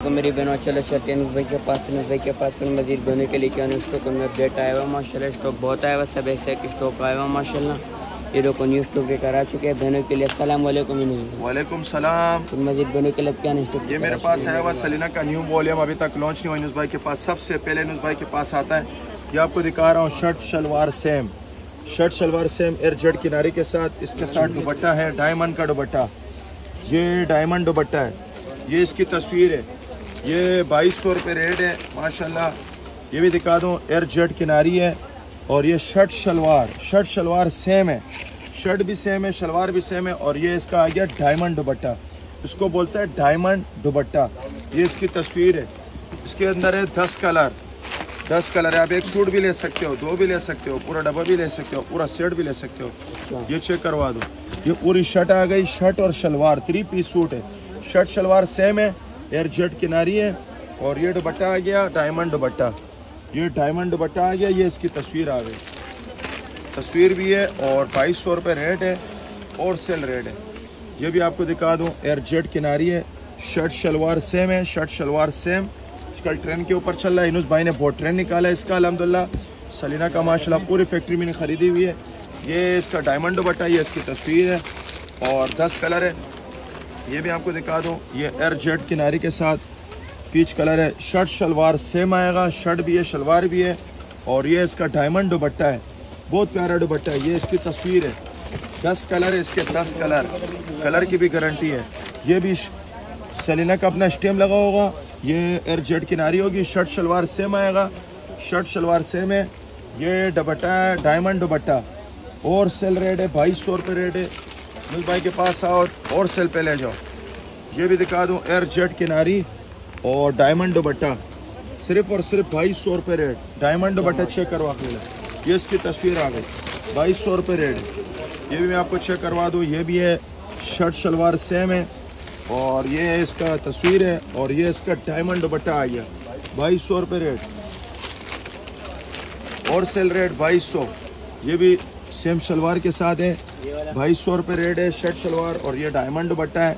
तो मेरी बहनों चलो चलते हैं भाई के पास। भाई के पास फिर मजीद बने के लिए क्या स्टॉक में अपडेट आया हुआ माशाल्लाह स्टॉक बहुत आया हुआ सब ऐसे स्टॉक आया हुआ माशाल्लाह। ये देखो न्यू स्टॉक लेकर आ चुके हैं बहनों के लिए। अस्सलाम वालेकुम सलाम। तो मजीद बने के लिए क्या स्टॉक ये मेरे पास आया हुआ सलीना का न्यू वॉल्यूम अभी तक लॉन्च नहीं हुआ। न्यूज़ भाई के पास सबसे पहले न्यूज़ भाई के पास आता है। ये आपको दिखा रहा हूँ shirt shalwar same shirt shalwar same air jet किनारे के साथ। इसके साथ दुबट्टा है डायमंड का दुबट्टा ये डायमंड दुबट्टा है। ये इसकी तस्वीर है। ये बाईस सौ रुपये रेट है, माशाल्लाह। ये भी दिखा दूँ एयर जेट किनारी है और ये shirt shalwar shirt shalwar same है। शर्ट भी सेम है, शलवार भी सेम है और ये इसका आ गया डायमंड दुबट्टा इसको बोलते हैं डायमंड दुबट्टा ये इसकी तस्वीर है। इसके अंदर है दस कलर। दस कलर है, आप एक सूट भी ले सकते हो, दो भी ले सकते हो, पूरा डब्बा भी ले सकते हो, पूरा सेट भी ले सकते हो। ये चेक करवा दो। ये पूरी शर्ट आ गई, शर्ट और शलवार थ्री पीस सूट है। शर्ट शलवार सेम है एयर जेट किनारी है और ये दुबट्टा आ गया डायमंड दुबट्टा ये डायमंड दुबट्टा आ गया, ये इसकी तस्वीर आ गई। तस्वीर भी है और बाईस सौ रुपये रेट है और सेल रेट है। ये भी आपको दिखा दूँ एयर जेट किनारी है। शर्ट शलवार सेम है, शर्ट शलवार सेम कल ट्रेन के ऊपर चल रहा है, इनुस भाई ने बहुत ट्रेन निकाला है इसका, अलहमदिल्ला। सलीना का माशाल्लाह पूरी फैक्ट्री मैंने ख़रीदी हुई है। ये इसका डायमंड दुपट्टा, ये इसकी तस्वीर है और दस कलर है। ये भी आपको दिखा दूँ, ये एयर जेट किनारी के साथ पीच कलर है। शर्ट, शलवार सेम आएगा, शर्ट भी है, शलवार भी है और ये इसका डायमंड दुपट्टा है। बहुत प्यारा दुपट्टा है, ये इसकी तस्वीर है। दस कलर है इसके, दस कलर कलर की भी गारंटी है। ये भी सलीना का अपना स्टेम लगा होगा। ये एयर जेट किनारी होगी, शर्ट, शलवार सेम आएगा। शर्ट, शलवार सेम है। ये दुपट्टा है डायमंड दुपट्टा। और सेल रेट है, बाईस सौ रुपये रेट है। मिल भाई के पास आओ और सेल पे ले जाओ। ये भी दिखा दूँ एयर जेट किनारी और डायमंड दुपट्टा। सिर्फ़ और सिर्फ़ बाईस सौ रुपये रेट डायमंड दुपट्टा चेक करवा के ये इसकी तस्वीर आ गई। बाईस सौ रुपये रेट ये भी मैं आपको चेक करवा दूँ। ये भी है शर्ट शलवार सेम है। और ये इसका तस्वीर है और ये इसका डायमंड दुपट्टा आ गया। बाईस सौ रुपये रेट और सेल रेट बाईस सौ। ये भी सेम शलवार के साथ है। बाईस सौ रुपये रेट है, शर्ट शलवार और ये डायमंड दुपट्टा है।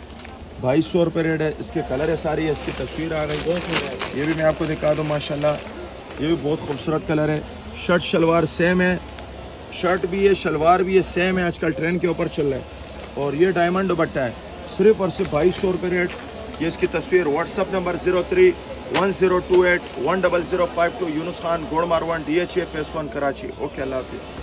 बाईस सौ रुपये रेट है। इसके कलर है सारी है इसकी तस्वीर आ गई। ये भी मैं आपको दिखा दूँ, माशाल्लाह। ये भी बहुत खूबसूरत कलर है। शर्ट शलवार सेम है। शर्ट भी है, शलवार भी है सेम है। आजकल ट्रेंड के ऊपर चल रहा है। और ये डायमंड दुपट्टा है। सिर्फ़ और सिर्फ़ बाईस सौ रुपये रेट। ये इसकी तस्वीर WhatsApp number zero three one zero two eight one double zero five two Yunus Khan गोड़ Marwan D H A phase one Karachi okay अल्लाह हाफिज़